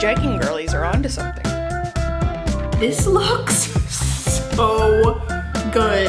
jegging girlies are onto something. This looks so good.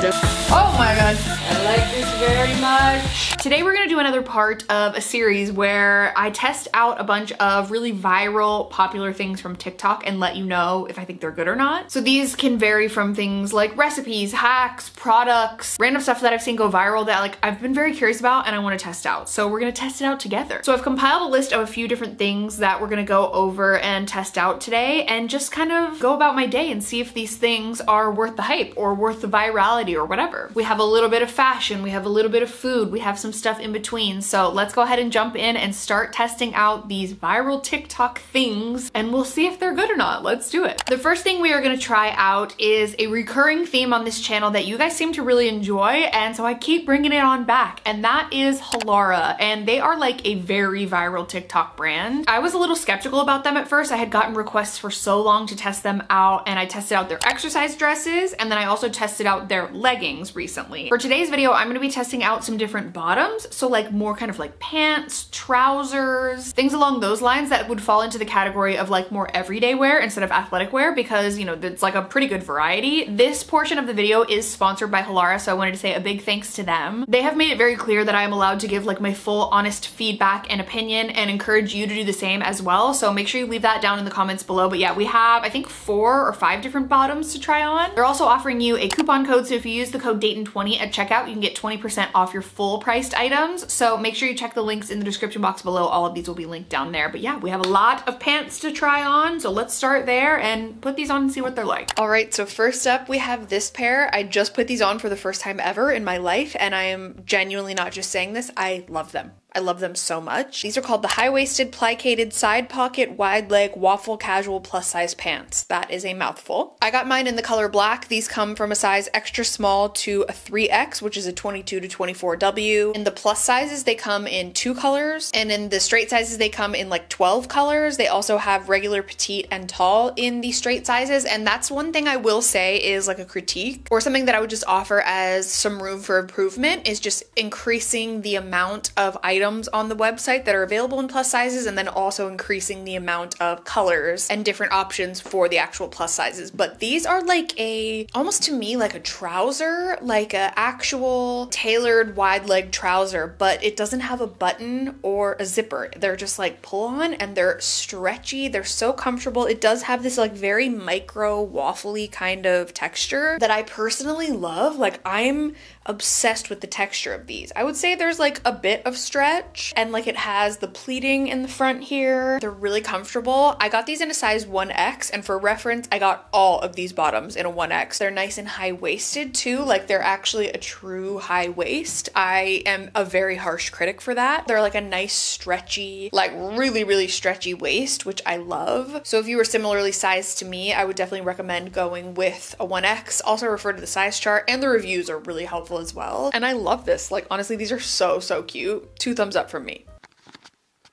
Oh my god. I like this very much. Today we're gonna do another part of a series where I test out a bunch of really viral, popular things from TikTok and let you know if I think they're good or not. So these can vary from things like recipes, hacks, products, random stuff that I've seen go viral that like I've been very curious about and I wanna test out. So we're gonna test it out together. So I've compiled a list of a few different things that we're gonna go over and test out today and just kind of go about my day and see if these things are worth the hype or worth the virality or whatever. We have a little bit of fashion, we have a little bit of food, we have some stuff in between. So let's go ahead and jump in and start testing out these viral TikTok things and we'll see if they're good or not. Let's do it. The first thing we are gonna try out is a recurring theme on this channel that you guys seem to really enjoy and so I keep bringing it on back and that is Halara and they are like a very viral TikTok brand. I was a little skeptical about them at first. I had gotten requests for so long to test them out and I tested out their exercise dresses and then I also tested out their leggings recently. For today's video, I'm gonna be testing out some different bottoms. So like more kind of like pants, trousers, things along those lines that would fall into the category of like more everyday wear instead of athletic wear because, you know, it's like a pretty good variety. This portion of the video is sponsored by Halara, so I wanted to say a big thanks to them. They have made it very clear that I am allowed to give like my full honest feedback and opinion and encourage you to do the same as well. So make sure you leave that down in the comments below. But yeah, we have I think four or five different bottoms to try on. They're also offering you a coupon code. So if you use the code Dayton20 at checkout, you can get 20% off your full priced items. So make sure you check the links in the description box below. All of these will be linked down there. But yeah, we have a lot of pants to try on. So let's start there and put these on and see what they're like. All right, so first up we have this pair. I just put these on for the first time ever in my life and I am genuinely not just saying this. I love them. I love them so much. These are called the high-waisted plicated side pocket wide leg waffle casual plus size pants. That is a mouthful. I got mine in the color black. These come from a size extra small to a 3X, which is a 22 to 24W. In the plus sizes, they come in two colors, and in the straight sizes, they come in like 12 colors. They also have regular, petite, and tall in the straight sizes, and that's one thing I will say is like a critique or something that I would just offer as some room for improvement is just increasing the amount of items items on the website that are available in plus sizes and then also increasing the amount of colors and different options for the actual plus sizes. But these are like a, almost to me, like a trouser, like a actual tailored wide leg trouser, but it doesn't have a button or a zipper. They're just like pull on and they're stretchy. They're so comfortable. It does have this like very micro waffly kind of texture that I personally love. Like I'm obsessed with the texture of these. I would say there's like a bit of stretch and like it has the pleating in the front here. They're really comfortable. I got these in a size 1X and for reference, I got all of these bottoms in a 1X. They're nice and high-waisted too. Like they're actually a true high waist. I am a very harsh critic for that. They're like a nice stretchy, like really, really stretchy waist, which I love. So if you were similarly sized to me, I would definitely recommend going with a 1X. Also refer to the size chart and the reviews are really helpful as well. And I love this. Like, honestly, these are so, so cute. Two thumbs up from me.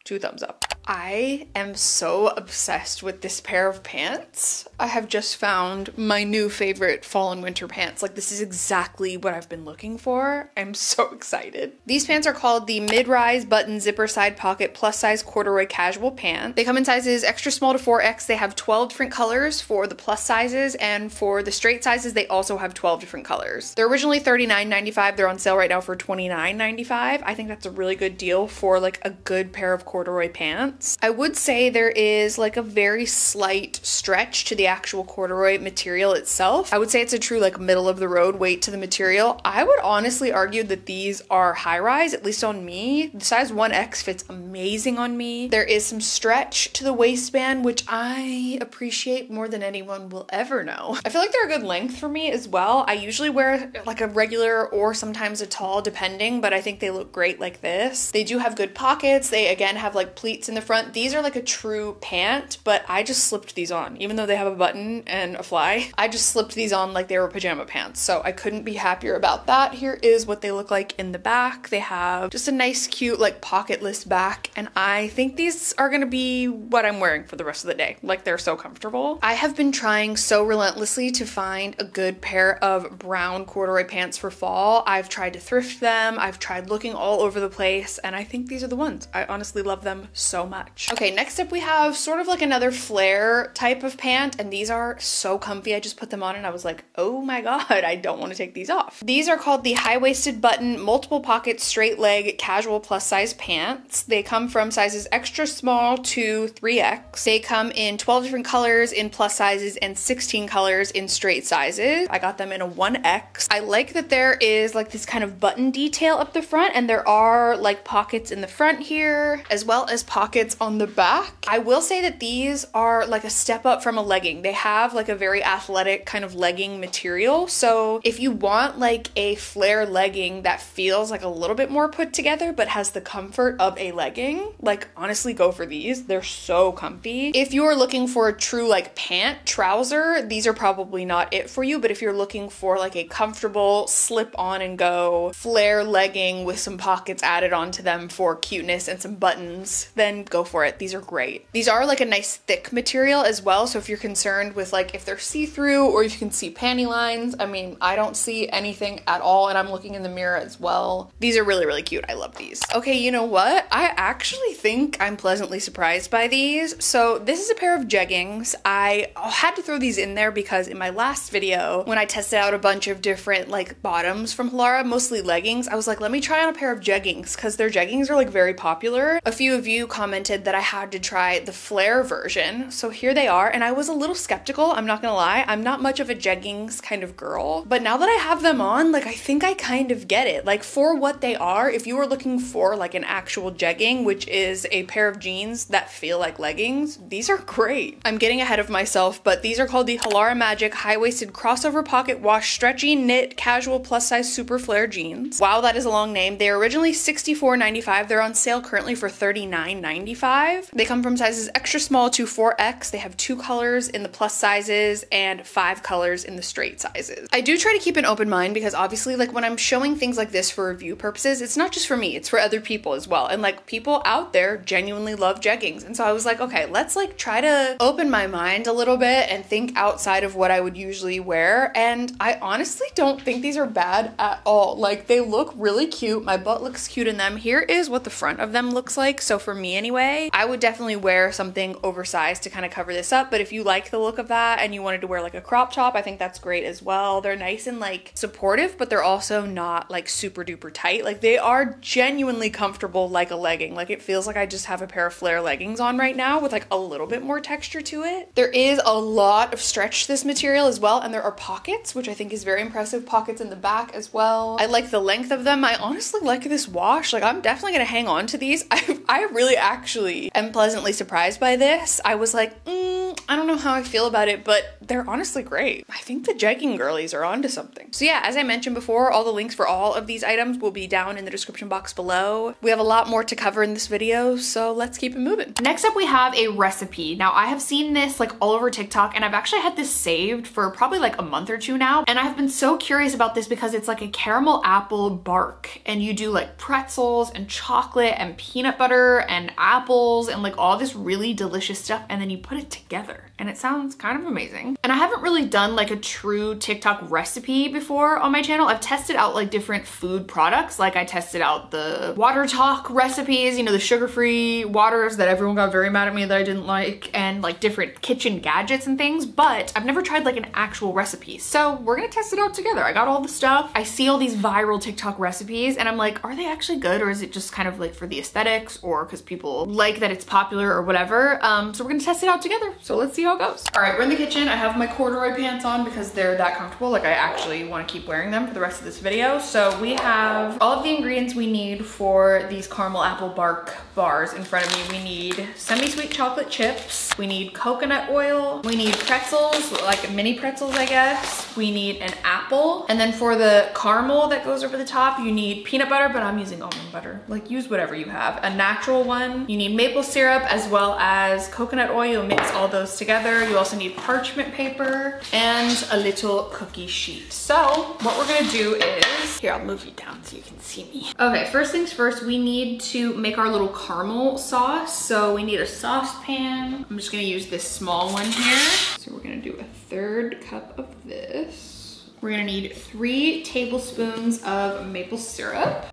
Two thumbs up. I am so obsessed with this pair of pants. I have just found my new favorite fall and winter pants. Like this is exactly what I've been looking for. I'm so excited. These pants are called the mid-rise button zipper side pocket plus size corduroy casual pant. They come in sizes extra small to 4X. They have 12 different colors for the plus sizes and for the straight sizes they also have 12 different colors. They're originally $39.95. They're on sale right now for $29.95. I think that's a really good deal for like a good pair of corduroy pants. I would say there is like a very slight stretch to the actual corduroy material itself. I would say it's a true like middle of the road weight to the material. I would honestly argue that these are high rise, at least on me. The size 1X fits amazing on me. There is some stretch to the waistband, which I appreciate more than anyone will ever know. I feel like they're a good length for me as well. I usually wear like a regular or sometimes a tall depending, but I think they look great like this. They do have good pockets. They again have like pleats in the front. These are like a true pant, but I just slipped these on. Even though they have a button and a fly, I just slipped these on like they were pajama pants. So I couldn't be happier about that. Here is what they look like in the back. They have just a nice cute like pocketless back and I think these are gonna be what I'm wearing for the rest of the day. Like they're so comfortable. I have been trying so relentlessly to find a good pair of brown corduroy pants for fall. I've tried to thrift them. I've tried looking all over the place and I think these are the ones. I honestly love love them so much. Okay, next up we have sort of like another flare type of pant, and these are so comfy. I just put them on and I was like, oh my god, I don't want to take these off. These are called the high-waisted button, multiple pocket, straight leg, casual plus size pants. They come from sizes extra small to 3X. They come in 12 different colors in plus sizes and 16 colors in straight sizes. I got them in a 1X. I like that there is like this kind of button detail up the front and there are like pockets in the front here as well as pockets on the back. I will say that these are like a step up from a legging. They have like a very athletic kind of legging material. So if you want like a flare legging that feels like a little bit more put together but has the comfort of a legging, like honestly go for these. They're so comfy. If you are looking for a true like pant trouser, these are probably not it for you, but if you're looking for like a comfortable slip on and go flare legging with some pockets added onto them for cuteness and some buttons, then go for it. These are great. These are like a nice thick material as well, so if you're concerned with like if they're see-through or if you can see panty lines, I mean, I don't see anything at all and I'm looking in the mirror as well. These are really, really cute. I love these. Okay, you know what? I actually think I'm pleasantly surprised by these. So this is a pair of jeggings. I had to throw these in there because in my last video, when I tested out a bunch of different like bottoms from Halara, mostly leggings, I was like, let me try on a pair of jeggings because their jeggings are like very popular. A few of you commented that I had to try the flare version. So here they are. And I was a little skeptical. I'm not gonna lie. I'm not much of a jeggings kind of girl, but now that I have them on, like I think I kind of get it. Like for what they are, if you are looking for like an actual jegging, which is a pair of jeans that feel like leggings, these are great. I'm getting ahead of myself, but these are called the Halara Magic High-Waisted Crossover Pocket Wash Stretchy Knit Casual Plus Size Super Flare Jeans. Wow, that is a long name. They are originally $64.95. They're on sale currently for $39.95. They come from sizes extra small to 4X. They have two colors in the plus sizes and five colors in the straight sizes. I do try to keep an open mind because obviously like when I'm showing things like this for review purposes, it's not just for me, it's for other people as well. And like people out there genuinely love jeggings. And so I was like, okay, let's like try to open my mind a little bit and think outside of what I would usually wear. And I honestly don't think these are bad at all. Like they look really cute. My butt looks cute in them. Here is what the front of them looks like. So for me anyway, I would definitely wear something oversized to kind of cover this up. But if you like the look of that and you wanted to wear like a crop top, I think that's great as well. They're nice and like supportive, but they're also not like super duper tight. Like they are genuinely comfortable like a legging. Like it feels like I just have a pair of flare leggings on right now with like a little bit more texture to it. There is a lot of stretch to this material as well, and there are pockets, which I think is very impressive. Pockets in the back as well. I like the length of them. I honestly like this wash. Like I'm definitely gonna hang on to these. I, I really actually am pleasantly surprised by this. I was like, mm, I don't know how I feel about it, but they're honestly great. I think the jegging girlies are onto something. So yeah, as I mentioned before, all the links for all of these items will be down in the description box below. We have a lot more to cover in this video, so let's keep it moving. Next up, we have a recipe. Now I have seen this like all over TikTok and I've actually had this saved for probably like a month or two now. And I've been so curious about this because it's like a caramel apple bark and you do like pretzels and chocolate and peanut butter and apples and like all this really delicious stuff and then you put it together and it sounds kind of amazing. And I haven't really done like a true TikTok recipe before on my channel. I've tested out like different food products. Like I tested out the WaterTok recipes, you know, the sugar-free waters that everyone got very mad at me that I didn't like and like different kitchen gadgets and things, but I've never tried like an actual recipe. So we're gonna test it out together. I got all the stuff. I see all these viral TikTok recipes and I'm like, are they actually good or is it just kind of like for the aesthetics or because people like that it's popular or whatever? Um, so we're gonna test it out together. So let's see how it goes. All right, we're in the kitchen. I have my corduroy pants on because they're that comfortable. Like I actually want to keep wearing them for the rest of this video. So we have all of the ingredients we need for these caramel apple bark bars in front of me. We need semi-sweet chocolate chips. We need coconut oil. We need pretzels, like mini pretzels, I guess. We need an apple. And then for the caramel that goes over the top, you need peanut butter, but I'm using almond butter. Like use whatever you have. A natural one. You need maple syrup as well as coconut oil. Mix all those together. You also need parchment paper and a little cookie sheet. So what we're gonna do is, here, I'll move you down so you can see me. Okay, first things first, we need to make our little caramel sauce. So we need a saucepan. I'm just gonna use this small one here. So we're gonna do a third cup of this. We're gonna need three tablespoons of maple syrup.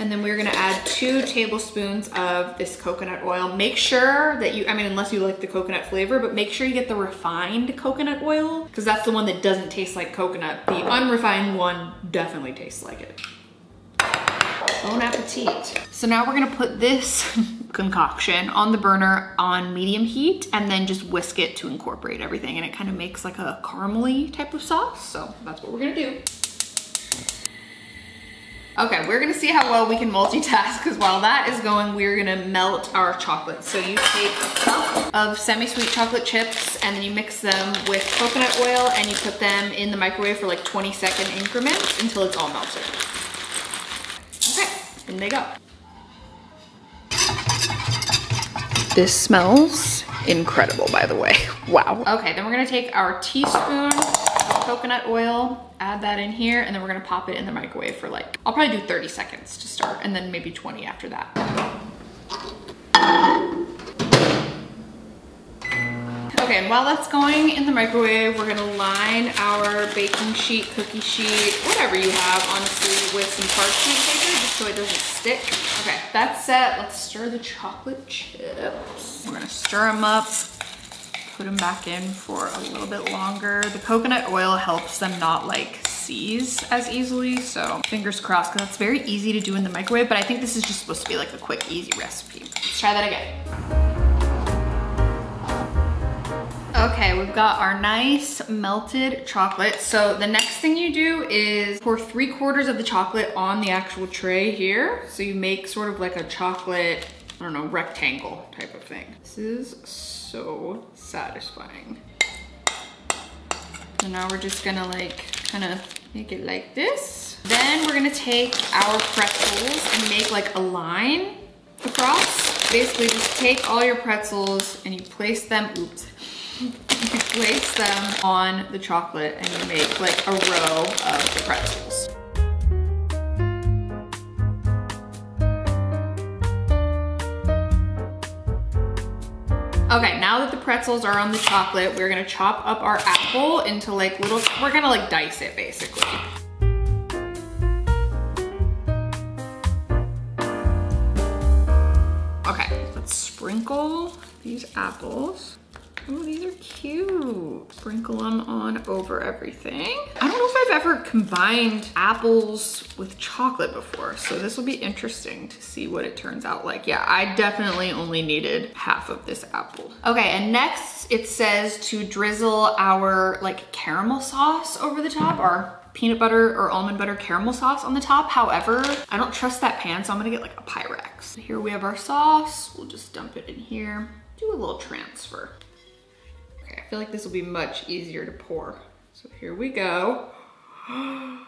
And then we're gonna add two tablespoons of this coconut oil. Make sure that you, I mean, unless you like the coconut flavor, but make sure you get the refined coconut oil because that's the one that doesn't taste like coconut. The unrefined one definitely tastes like it. Bon appetit. So now we're gonna put this concoction on the burner on medium heat and then just whisk it to incorporate everything. And it kind of makes like a caramely type of sauce. So that's what we're gonna do. Okay, we're gonna see how well we can multitask because while that is going, we're gonna melt our chocolate. So you take a cup of semi-sweet chocolate chips and then you mix them with coconut oil and you put them in the microwave for like 20 second increments until it's all melted. Okay, in they go. This smells incredible, by the way. Wow. Okay, then we're gonna take our teaspoon coconut oil, add that in here, and then we're gonna pop it in the microwave for like, I'll probably do 30 seconds to start, and then maybe 20 after that. Okay, and while that's going in the microwave, we're gonna line our baking sheet, cookie sheet, whatever you have, honestly, with some parchment paper, just so it doesn't stick. Okay, that's set. Let's stir the chocolate chips. We're gonna stir them up put them back in for a little bit longer. The coconut oil helps them not like seize as easily, so fingers crossed, because that's very easy to do in the microwave, but I think this is just supposed to be like a quick, easy recipe. Let's try that again. Okay, we've got our nice melted chocolate. So the next thing you do is pour three quarters of the chocolate on the actual tray here. So you make sort of like a chocolate, I don't know, rectangle type of thing. This is so satisfying. So now we're just gonna like kind of make it like this. Then we're gonna take our pretzels and make like a line across. Basically just take all your pretzels and you place them, oops, you place them on the chocolate and you make like a row of pretzels. Okay, now that the pretzels are on the chocolate, we're gonna chop up our apple into like little, we're gonna like dice it basically. Okay, let's sprinkle these apples Oh, these are cute. Sprinkle them on over everything. I don't know if I've ever combined apples with chocolate before, so this will be interesting to see what it turns out like. Yeah, I definitely only needed half of this apple. Okay, and next it says to drizzle our like caramel sauce over the top, our peanut butter or almond butter caramel sauce on the top. However, I don't trust that pan, so I'm gonna get like a Pyrex. Here we have our sauce. We'll just dump it in here. Do a little transfer. I feel like this will be much easier to pour. So here we go.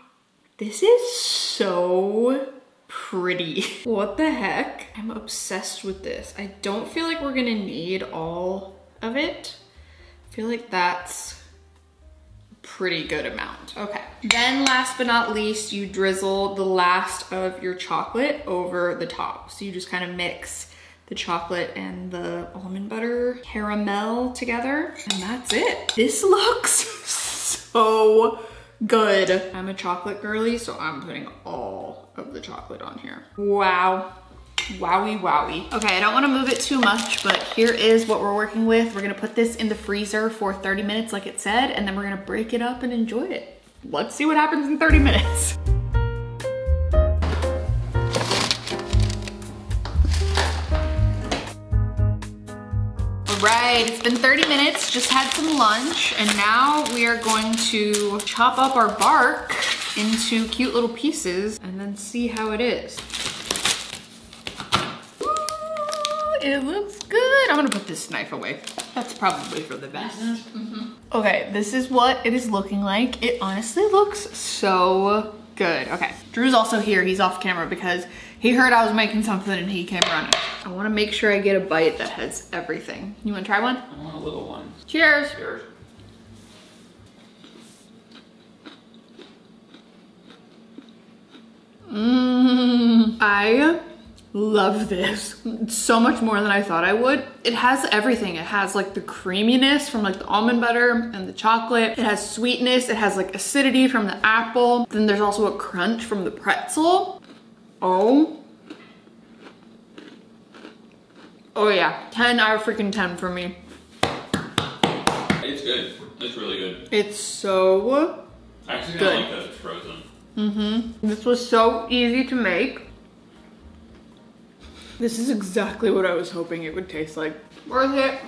This is so pretty. What the heck? I'm obsessed with this. I don't feel like we're gonna need all of it. I feel like that's pretty good amount. Okay. Then last but not least, you drizzle the last of your chocolate over the top. So you just kind of mix the chocolate and the almond butter caramel together. And that's it. This looks so good. I'm a chocolate girly, so I'm putting all of the chocolate on here. Wow. Wowie wowie. Okay, I don't wanna move it too much, but here is what we're working with. We're gonna put this in the freezer for 30 minutes like it said, and then we're gonna break it up and enjoy it. Let's see what happens in 30 minutes. Right, it's been 30 minutes, just had some lunch, and now we are going to chop up our bark into cute little pieces and then see how it is. Ooh, it looks good. I'm gonna put this knife away. That's probably for the best. Mm -hmm. Okay, this is what it is looking like. It honestly looks so good. Okay, Drew's also here. He's off camera because he heard I was making something and he came running. I wanna make sure I get a bite that has everything. You wanna try one? I want a little one. Cheers. Cheers. Mmm, I love this so much more than I thought I would. It has everything. It has like the creaminess from like the almond butter and the chocolate. It has sweetness. It has like acidity from the apple. Then there's also a crunch from the pretzel. Oh. Oh yeah, 10 out of freaking 10 for me. It's good. It's really good. It's so I actually Good. like that it's frozen. Mm-hmm. This was so easy to make. This is exactly what I was hoping it would taste like. Worth it.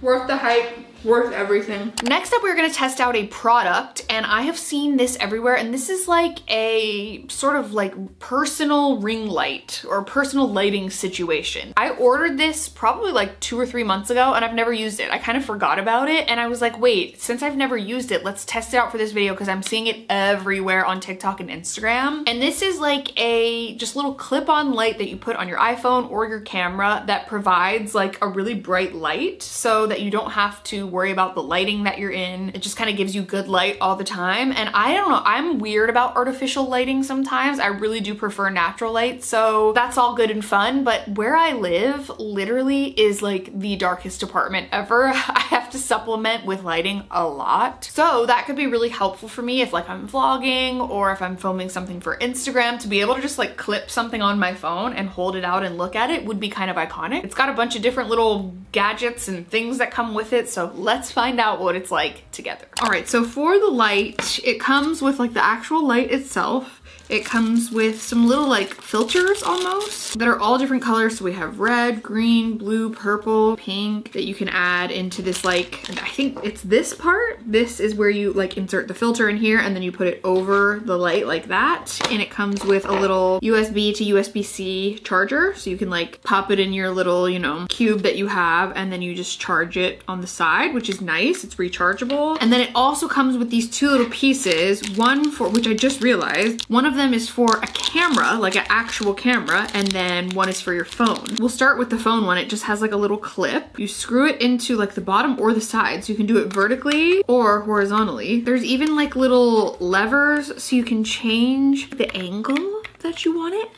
Worth the hype. Worth everything. Next up, we're gonna test out a product, and I have seen this everywhere, and this is like a sort of like personal ring light or personal lighting situation. I ordered this probably like two or three months ago, and I've never used it. I kind of forgot about it, and I was like, wait, since I've never used it, let's test it out for this video because I'm seeing it everywhere on TikTok and Instagram. And this is like a just little clip-on light that you put on your iPhone or your camera that provides like a really bright light so that you don't have to worry about the lighting that you're in. It just kind of gives you good light all the time. And I don't know, I'm weird about artificial lighting sometimes. I really do prefer natural light. So that's all good and fun. But where I live literally is like the darkest apartment ever. I have to supplement with lighting a lot. So that could be really helpful for me if like I'm vlogging or if I'm filming something for Instagram to be able to just like clip something on my phone and hold it out and look at it would be kind of iconic. It's got a bunch of different little gadgets and things that come with it. So let's find out what it's like together. All right, so for the light, it comes with like the actual light itself. It comes with some little like filters almost that are all different colors. So we have red, green, blue, purple, pink that you can add into this like, I think it's this part. This is where you like insert the filter in here and then you put it over the light like that. And it comes with a little USB to USB-C charger. So you can like pop it in your little, you know, cube that you have and then you just charge it on the side, which is nice. It's rechargeable. And then it also comes with these two little pieces, one for, which I just realized, one of them is for a camera, like an actual camera, and then one is for your phone. We'll start with the phone one. It just has like a little clip. You screw it into like the bottom or the side. So you can do it vertically or horizontally. There's even like little levers so you can change the angle that you want it.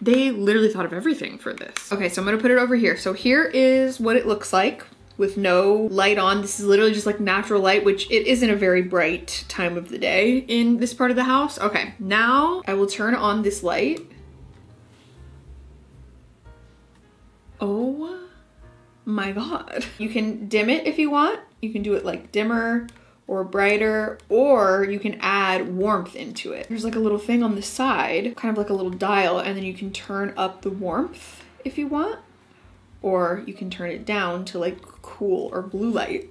They literally thought of everything for this. Okay, so I'm gonna put it over here. So here is what it looks like with no light on. This is literally just like natural light, which it isn't a very bright time of the day in this part of the house. Okay, now I will turn on this light. Oh my god. You can dim it if you want. You can do it like dimmer or brighter, or you can add warmth into it. There's like a little thing on the side, kind of like a little dial, and then you can turn up the warmth if you want or you can turn it down to like cool or blue light.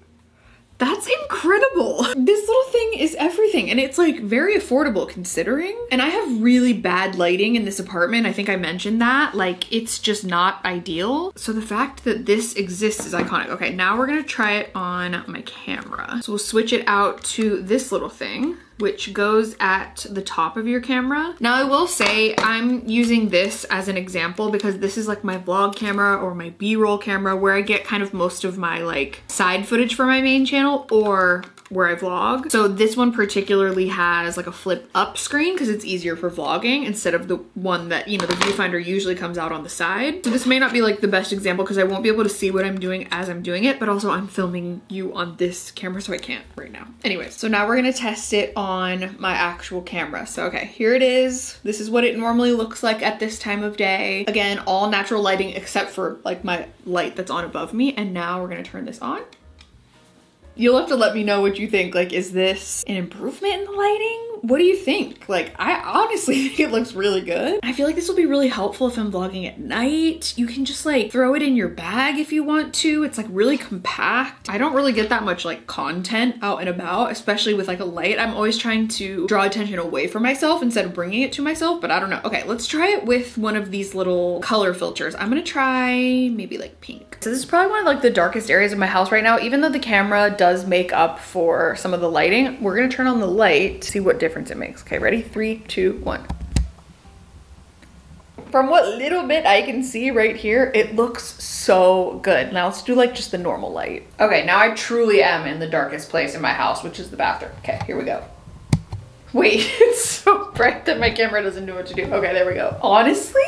That's incredible. This little thing is everything and it's like very affordable considering. And I have really bad lighting in this apartment. I think I mentioned that. Like it's just not ideal. So the fact that this exists is iconic. Okay, now we're gonna try it on my camera. So we'll switch it out to this little thing which goes at the top of your camera. Now I will say I'm using this as an example because this is like my vlog camera or my b-roll camera where I get kind of most of my like side footage for my main channel or where I vlog. So this one particularly has like a flip up screen because it's easier for vlogging instead of the one that, you know, the viewfinder usually comes out on the side. So this may not be like the best example because I won't be able to see what I'm doing as I'm doing it, but also I'm filming you on this camera so I can't right now. Anyways, so now we're gonna test it on my actual camera. So okay, here it is. This is what it normally looks like at this time of day. Again, all natural lighting except for like my light that's on above me. And now we're gonna turn this on. You'll have to let me know what you think. Like, is this an improvement in the lighting? What do you think? Like, I honestly think it looks really good. I feel like this will be really helpful if I'm vlogging at night. You can just like throw it in your bag if you want to. It's like really compact. I don't really get that much like content out and about, especially with like a light. I'm always trying to draw attention away from myself instead of bringing it to myself, but I don't know. Okay, let's try it with one of these little color filters. I'm gonna try maybe like pink. So this is probably one of like the darkest areas of my house right now. Even though the camera does make up for some of the lighting, we're gonna turn on the light, to see what difference it makes. Okay, ready? Three, two, one. From what little bit I can see right here, it looks so good. Now let's do like just the normal light. Okay, now I truly am in the darkest place in my house, which is the bathroom. Okay, here we go. Wait, it's so bright that my camera doesn't know what to do. Okay, there we go. Honestly,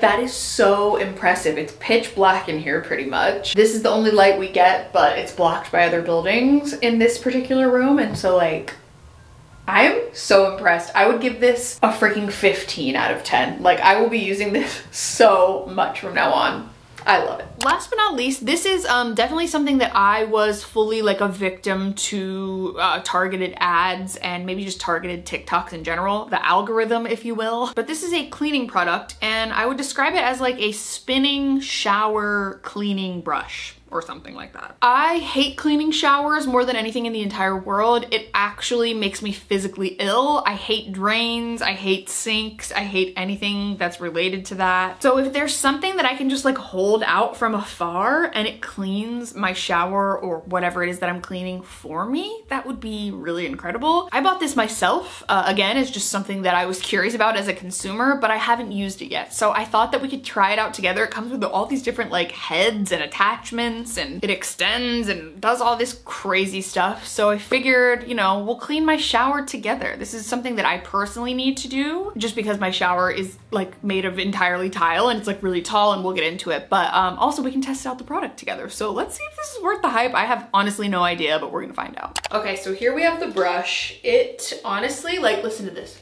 that is so impressive. It's pitch black in here pretty much. This is the only light we get, but it's blocked by other buildings in this particular room. And so like, I'm so impressed. I would give this a freaking 15 out of 10. Like I will be using this so much from now on. I love it. Last but not least, this is um, definitely something that I was fully like a victim to uh, targeted ads and maybe just targeted TikToks in general, the algorithm, if you will. But this is a cleaning product and I would describe it as like a spinning shower cleaning brush or something like that. I hate cleaning showers more than anything in the entire world. It actually makes me physically ill. I hate drains, I hate sinks, I hate anything that's related to that. So if there's something that I can just like hold out from afar and it cleans my shower or whatever it is that I'm cleaning for me, that would be really incredible. I bought this myself. Uh, again, it's just something that I was curious about as a consumer, but I haven't used it yet. So I thought that we could try it out together. It comes with all these different like heads and attachments and it extends and does all this crazy stuff. So I figured, you know, we'll clean my shower together. This is something that I personally need to do just because my shower is like made of entirely tile and it's like really tall and we'll get into it. But um, also we can test out the product together. So let's see if this is worth the hype. I have honestly no idea, but we're gonna find out. Okay, so here we have the brush. It honestly, like listen to this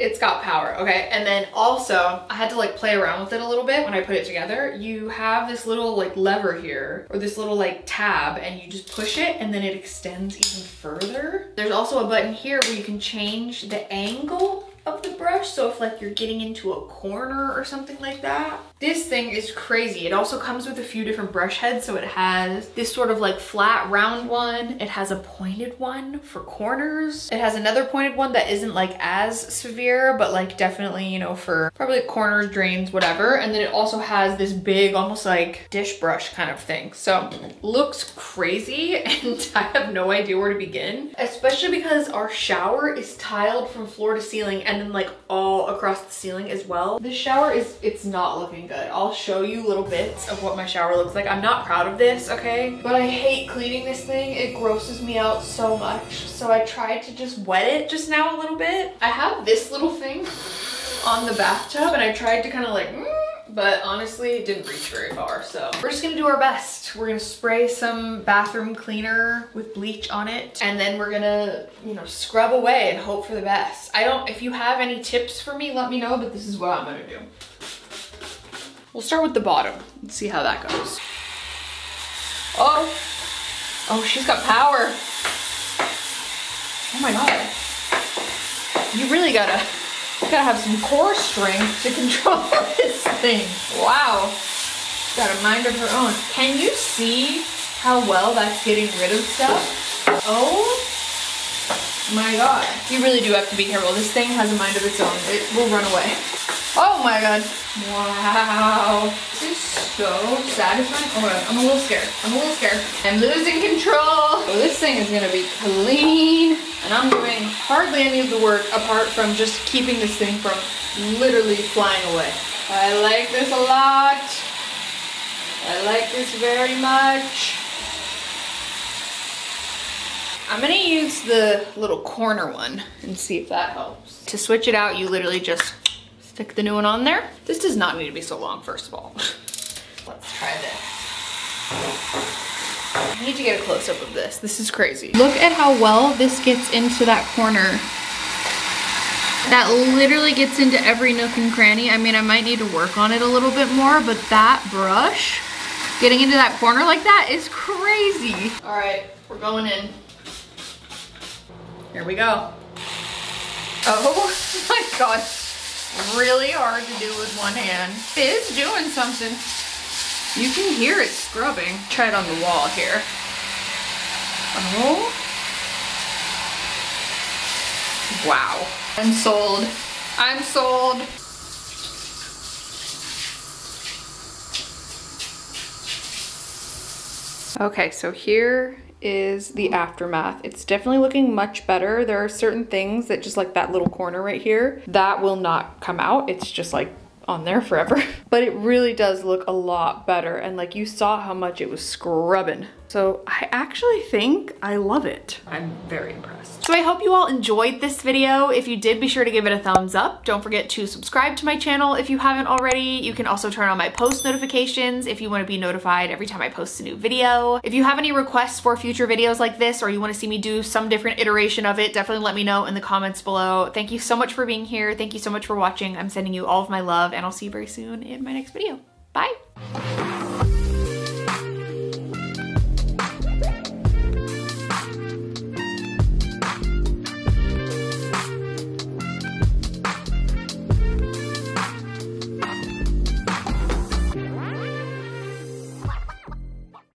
it's got power, okay? And then also, I had to like play around with it a little bit when I put it together. You have this little like lever here, or this little like tab, and you just push it and then it extends even further. There's also a button here where you can change the angle of the brush. So if like you're getting into a corner or something like that. This thing is crazy. It also comes with a few different brush heads. So it has this sort of like flat round one. It has a pointed one for corners. It has another pointed one that isn't like as severe, but like definitely, you know, for probably corners, drains, whatever. And then it also has this big, almost like dish brush kind of thing. So looks crazy and I have no idea where to begin, especially because our shower is tiled from floor to ceiling and then like all across the ceiling as well. This shower is, it's not looking good. I'll show you little bits of what my shower looks like. I'm not proud of this, okay? But I hate cleaning this thing. It grosses me out so much. So I tried to just wet it just now a little bit. I have this little thing on the bathtub and I tried to kind of like, mm, but honestly it didn't reach very far so. We're just gonna do our best. We're gonna spray some bathroom cleaner with bleach on it and then we're gonna you know scrub away and hope for the best. I don't if you have any tips for me let me know but this is what i'm gonna do. We'll start with the bottom. Let's see how that goes. Oh! Oh she's got power. Oh my god. You really gotta Gotta have some core strength to control this thing. Wow. Got a mind of her own. Can you see how well that's getting rid of stuff? Oh my god. You really do have to be careful. This thing has a mind of its own. It will run away. Oh my god. Wow. This is so satisfying. Oh my god, I'm a little scared. I'm a little scared. I'm losing control. So this thing is gonna be clean. And I'm doing hardly any of the work apart from just keeping this thing from literally flying away. I like this a lot. I like this very much. I'm gonna use the little corner one and see if that helps. To switch it out, you literally just stick the new one on there. This does not need to be so long, first of all. Let's try this. I need to get a close-up of this. This is crazy. Look at how well this gets into that corner. That literally gets into every nook and cranny. I mean, I might need to work on it a little bit more, but that brush, getting into that corner like that is crazy. All right, we're going in. Here we go. Oh my God. Really hard to do with one hand. It is doing something. You can hear it scrubbing. Try it on the wall here. Oh. Wow. I'm sold. I'm sold. Okay, so here is the aftermath. It's definitely looking much better. There are certain things that just like that little corner right here, that will not come out. It's just like on there forever. but it really does look a lot better. And like you saw how much it was scrubbing. So I actually think I love it. I'm very impressed. So I hope you all enjoyed this video. If you did, be sure to give it a thumbs up. Don't forget to subscribe to my channel if you haven't already. You can also turn on my post notifications if you want to be notified every time I post a new video. If you have any requests for future videos like this or you want to see me do some different iteration of it, definitely let me know in the comments below. Thank you so much for being here. Thank you so much for watching. I'm sending you all of my love and I'll see you very soon in my next video. Bye.